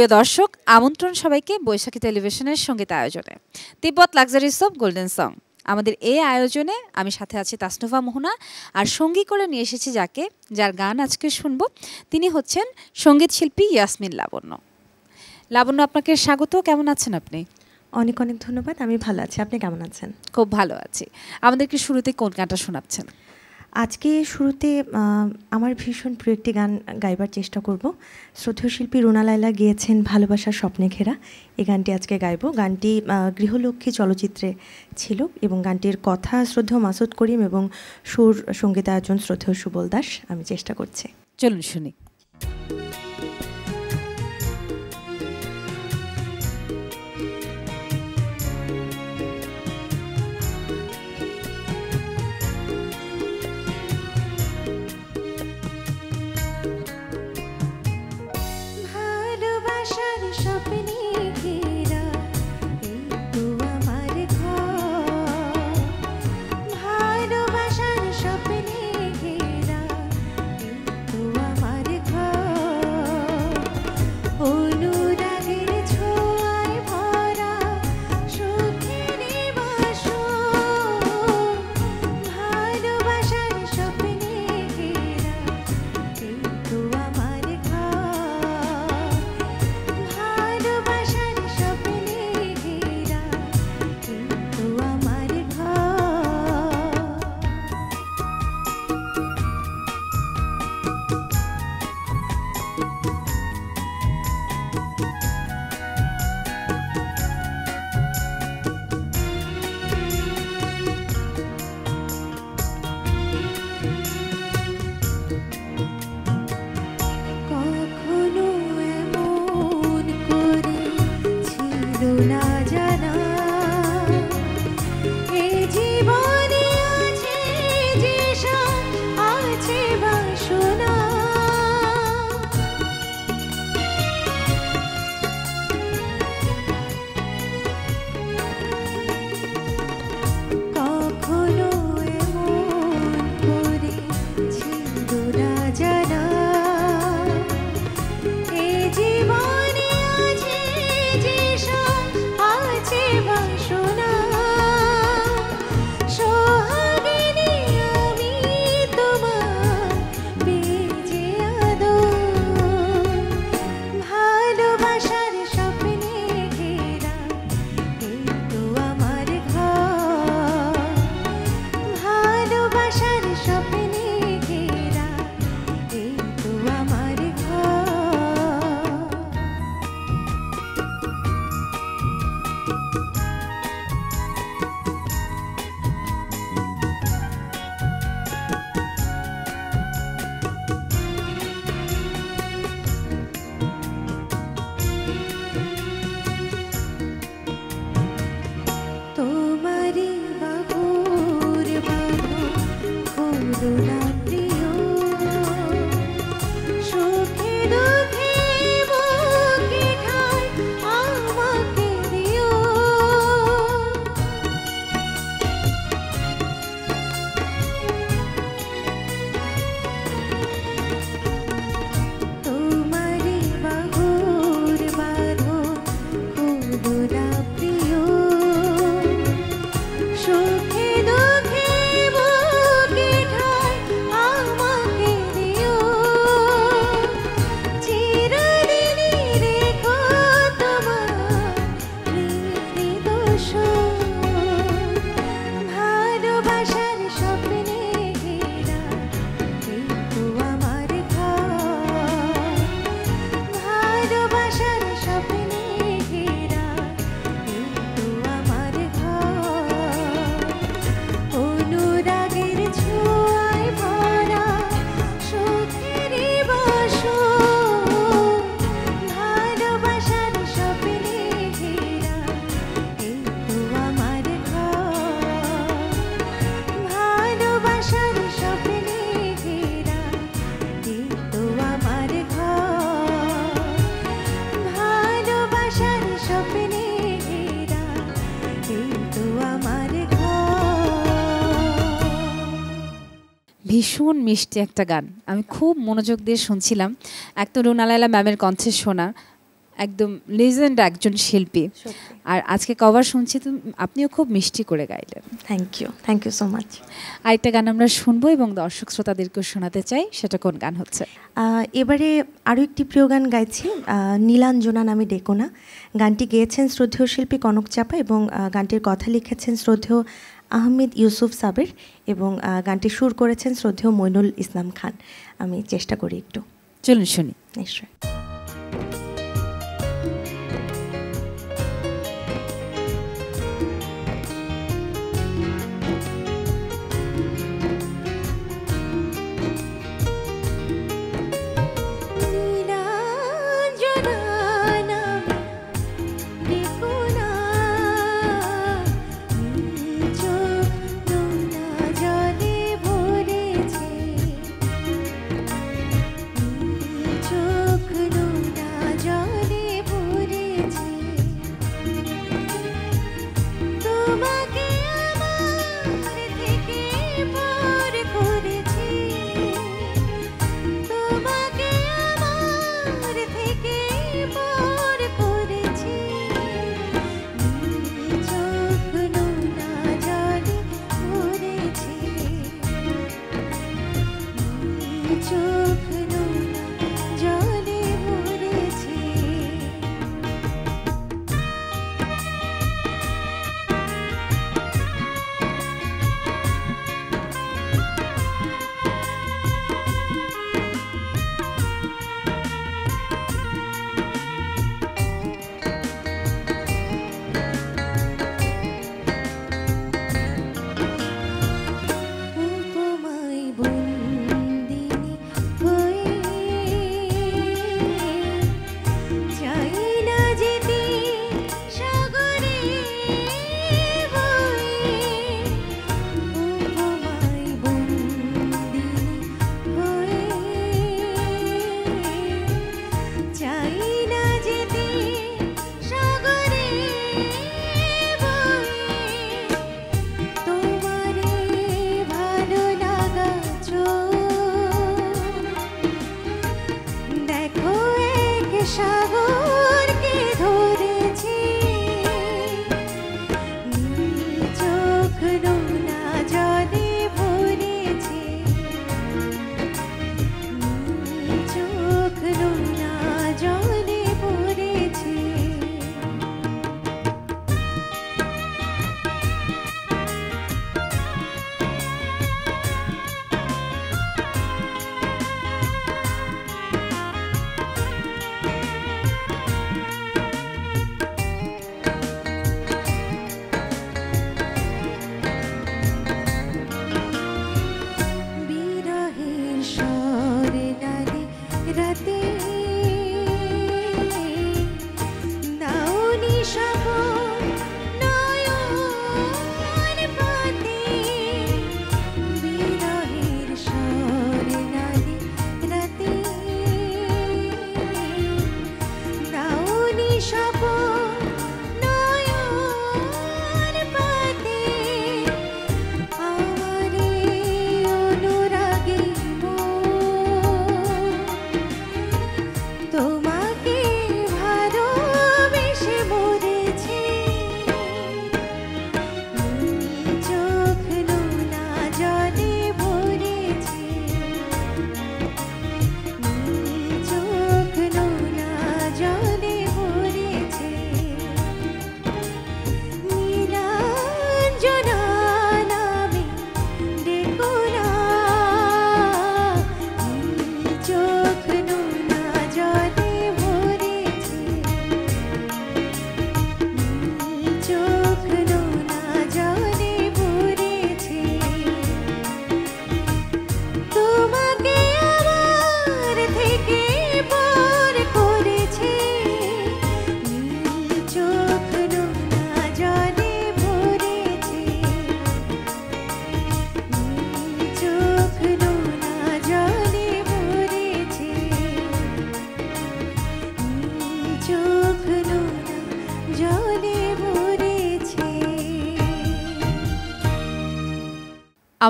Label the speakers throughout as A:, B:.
A: প্রিয় দর্শক আমন্ত্রণ সবাইকে বৈশাখী টেলিভিশনের সংগীত আয়োজনে। তিব্বত লাক্সারি সব গোল্ডেন সং। আমাদের এই আয়োজনে আমি সাথে আছি তাসনুফা মোহনা আর সঙ্গী করে নিয়ে এসেছি যাকে যার গান আজকে শুনব। তিনি হচ্ছেন সংগীত শিল্পী ইয়াসমিন লাবণ্য। লাবণ্য আপনাকে স্বাগত। কেমন আছেন আপনি?
B: অনেক অনেক ধন্যবাদ। আমি ভালো আছি। আপনি কেমন আছেন?
A: খুব ভালো আছি। আমাদেরকে শুরুতে কোন গানটা শোনাচ্ছেন?
B: আজকে শুরুতে আমার ভীষণ প্রিয় একটি গান গাইবার চেষ্টা করব। শ্রদ্ধেয় শিল্পী রুনা লায়লা গিয়েছেন ভালোবাসার স্বপ্নে ঘেরা। এই গানটি আজকে গাইব। গানটি গৃহলক্ষ্মী চলচ্চিত্রে ছিল এবং গানটির কথা শ্রদ্ধেয় মাসুদ করিম এবং সুর সঙ্গীতায়োজন শ্রদ্ধেয় সুবল দাস। আমি চেষ্টা করছি।
A: চলুন শুনি। ভীষণ মিষ্টি একটা গান। আমি খুব মনোযোগ দিয়ে শুনছিলাম। এক তো রুনালাইলা ম্যামের কণ্ঠে শোনা।
C: একদম লিজেন্ড একজন শিল্পী। আর আজকে কভার শুনছি তো আপনিও খুব মিষ্টি করে গাইলেন।
A: Thank you thank you so much
C: আরেকটা গান আমরা শুনব এবং দর্শক শ্রোতাদেরকেও শোনাতে চাই সেটা কোন গান হচ্ছে?
A: এবারে আরও একটি প্রিয় গান গাইছি নীলাঞ্জনা নামে ডেকোনা। গানটি গেয়েছেন শ্রদ্ধেয় শিল্পী কনক চাপা এবং গানটির কথা লিখেছেন শ্রদ্ধেয় আহমেদ ইউসুফ সাবির এবং গানটি সুর করেছেন শ্রদ্ধেয় মইনুল ইসলাম খান। আমি চেষ্টা করি একটু।
C: চলুন শুনি।
A: নিশ্চয়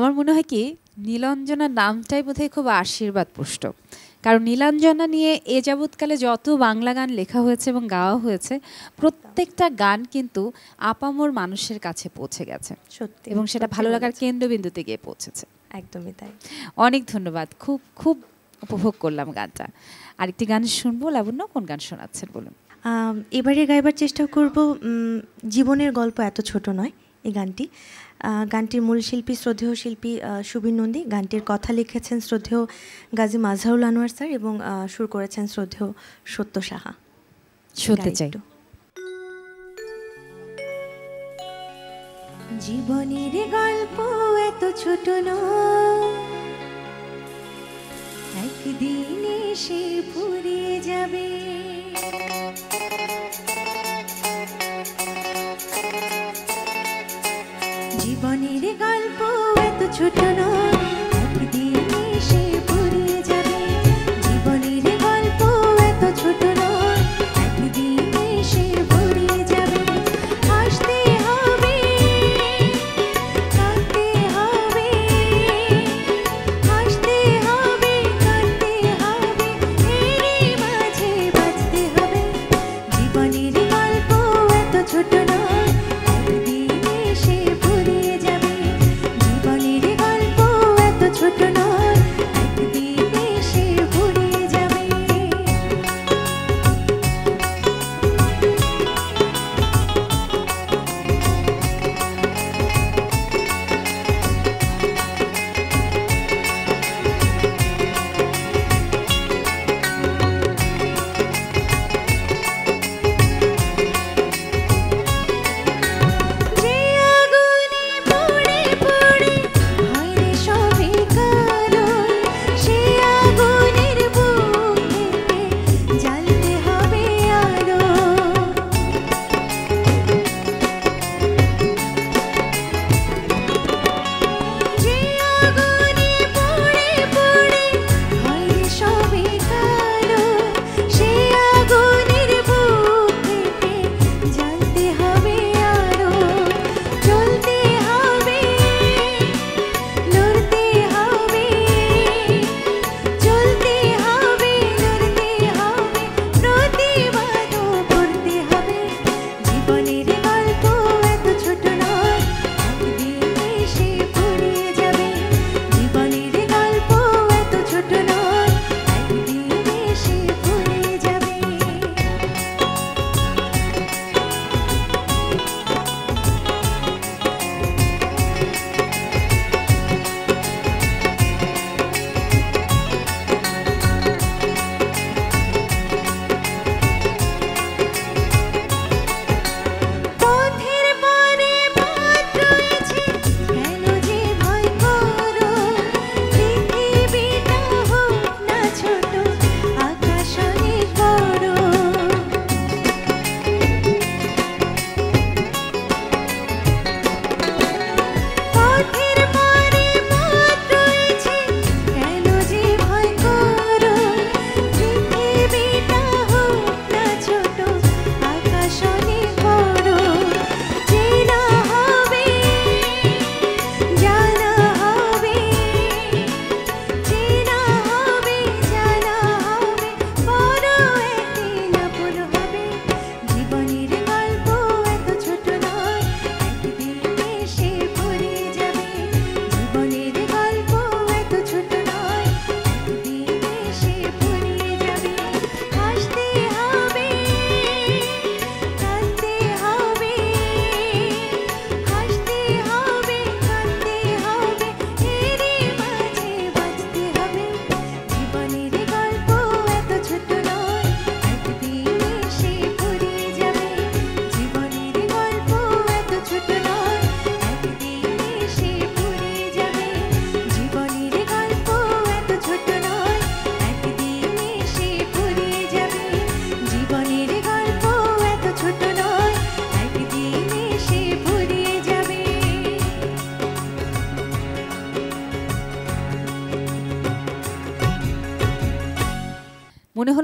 C: আমার মনে হয় কি নীলাঞ্জনা নামটাই বোধহয় খুব আশীর্বাদ পুষ্ট কারণ নীলাঞ্জনা নিয়ে এ যাবৎকালে যত বাংলা গান লেখা হয়েছে এবং গাওয়া হয়েছে প্রত্যেকটা গান কিন্তু আপামোর মানুষের কাছে পৌঁছে গেছে।
D: সত্যি
C: এবং সেটা ভালো লাগার কেন্দ্রবিন্দুতে গিয়ে পৌঁছেছে।
D: একদমই তাই।
C: অনেক ধন্যবাদ। খুব খুব উপভোগ করলাম গানটা। আরেকটি গান শুনব লাবণ্য কোন গান শোনাচ্ছেন বলুন?
D: এবারে গাইবার চেষ্টা করব জীবনের গল্প এত ছোট নয় এই গানটি। গানটির মূল শিল্পী শ্রদ্ধেয় শিল্পী সুবীর নন্দী। গানটির কথা লিখেছেন শ্রদ্ধেয় গাজী মাজহারুল আনোয়ার স্যার এবং সুর করেছেন শ্রদ্ধেয় সত্য সাহা।
A: জীবনের গল্প এত ছোট একদিন সে ফুরিয়ে যাবে।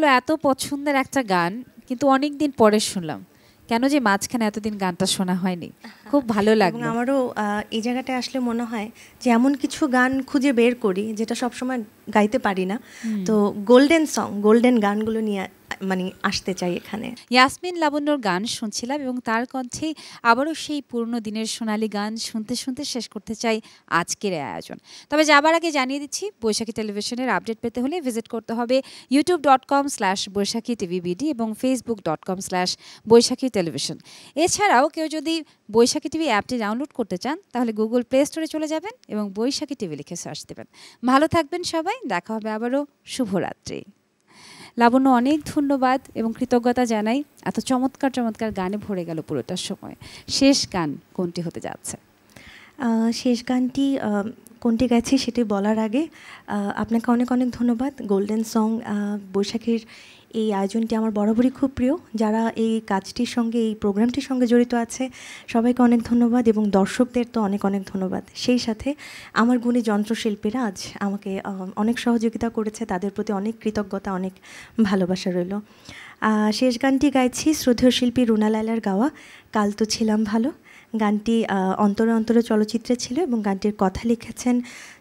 A: এত
C: পছন্দের একটা গান কিন্তু অনেক দিন পরে শুনলাম। কেন যে মাঝখানে এতদিন গানটা শোনা হয়নি? খুব ভালো লাগে
A: আমারও এই জায়গাটায় আসলে মনে হয় যে এমন কিছু গান খুঁজে বের করি যেটা সবসময় গাইতে পারি না। তো গোল্ডেন সং গোল্ডেন গানগুলো নিয়ে মানে আসতে চাই এখানে।
C: ইয়াসমিন লাবণ্যর গান শুনছিলাম এবং তার কণ্ঠে আবারও সেই পুরনো দিনের সোনালী গান শুনতে শুনতে শেষ করতে চাই আজকের আয়োজন। তবে যাবার আগে জানিয়ে দিচ্ছি, বৈশাখী টেলিভিশনের আপডেট পেতে হলে ভিজিট করতে হবে YouTube dot com slash Baishakhi TV BD এবং Facebook dot com slash Baishakhi television. এছাড়াও কেউ যদি বৈশাখী টিভি অ্যাপটি ডাউনলোড করতে চান, তাহলে গুগল প্লে স্টোরে চলে যাবেন এবং বৈশাখী টিভি লিখে সার্চ দেবেন। ভালো থাকবেন সবাই, দেখা হবে আবারও। শুভরাত্রি। লাবণ্য, অনেক ধন্যবাদ এবং কৃতজ্ঞতা জানাই। এত চমৎকার চমৎকার গানে ভরে গেল পুরোটার সময়। শেষ গান কোনটি হতে যাচ্ছে?
A: শেষ গানটি কোনটি গেছে সেটি বলার আগে আপনাকে অনেক অনেক ধন্যবাদ। গোল্ডেন সং বৈশাখীর এই আয়োজনটি আমার বরাবরই খুব প্রিয়। যারা এই কাজটির সঙ্গে, এই প্রোগ্রামটির সঙ্গে জড়িত আছে, সবাইকে অনেক ধন্যবাদ এবং দর্শকদের তো অনেক অনেক ধন্যবাদ। সেই সাথে আমার গুণী যন্ত্রশিল্পীরা আজ আমাকে অনেক সহযোগিতা করেছে। তাদের প্রতি অনেক কৃতজ্ঞতা, অনেক ভালোবাসা রইল। শেষ গানটি গাইছি শ্রদ্ধেয় শিল্পী রুনা লায়লার গাওয়া, কাল তো ছিলাম ভালো। গানটি অন্তরে অন্তরে চলচ্চিত্রে ছিল এবং গানটির কথা লিখেছেন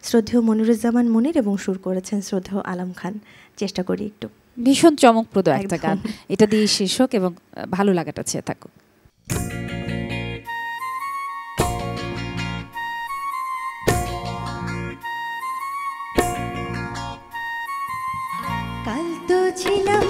A: শ্রদ্ধেয় মনিরুজ্জামান মনির এবং সুর করেছেন শ্রদ্ধেয় আলম খান। চেষ্টা করি একটু।
C: ভীষণ চমকপ্রদ একটা গান। এটা দিয়ে শীর্ষক এবং ভালো লাগাটা চেয়ে থাকুক।
E: কাল তো ছিলাম